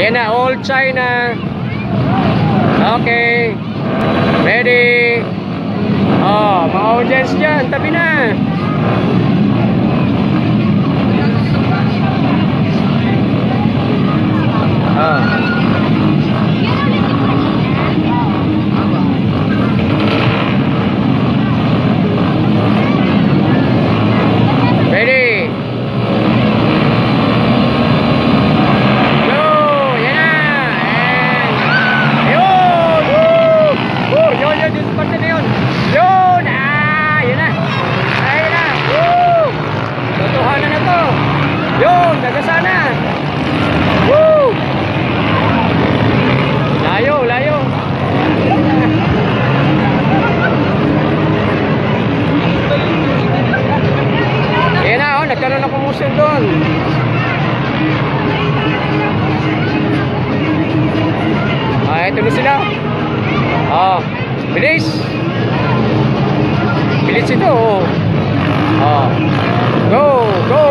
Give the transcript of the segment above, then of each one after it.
Ayan na, all China. Okay. Ready. Oh, mga audience dyan, tabi na. Oh. Ready. Go! Yan na! And... Yun! Woo! Woo! Yun, yun, yun, parte na yun. Yun! Ah! Yan na! Ayun na! Woo! Totohanan na to. Yun! Nagasa na! Woo! Layo, layo. Yan na, oh, nagkaroon ng commotion doon. Ah, ito na sila. Ah, bilis. Bilis ito. Oh. Ah. Go, go,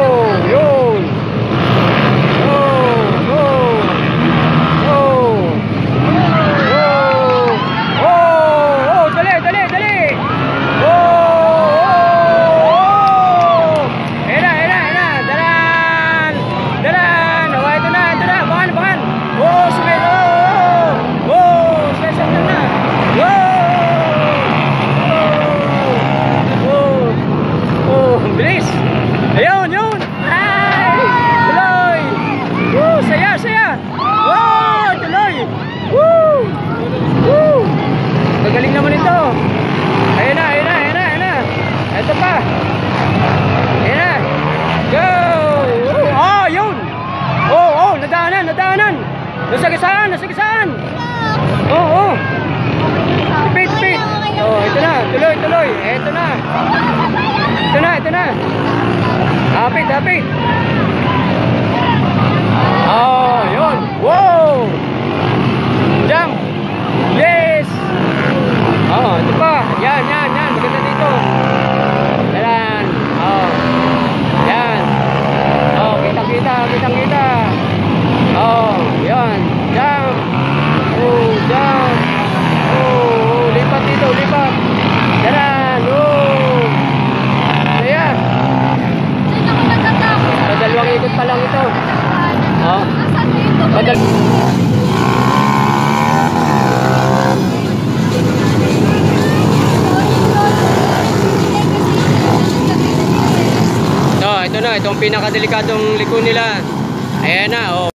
Ayun, yun. Ay! Tuloy. Woo, saya, saya. Wow, tuloy. Woo! Woo! Magaling naman ito. Ayun na, ayun na, ayun na, ayun na. Ito pa. Ayun na. Go! Woo! Oh, yun. Oh, oh, nadaanan, nadaanan. Nasa gisaan, nasa gisaan. Oh, oh. Speed, speed. Oh, ito na. Tuloy, tuloy. Ito na. Ito na, ito na. Hapit, hapit. Oh, yun. Wow! Jump! Yes! Oh, ito pa. Yan, yan, yan. Maganda dito. Yan. Oh. Yan. Oh, kita, kita, kita, kita. Oh, yan. Jump. Oh, jump. Oh, oh, lipat dito, lipat. Yan. Oh. Ayan. Padalawang ikot pa lang ito. Oh. Padal No, ito na, itong pinakadelikadong liko nila.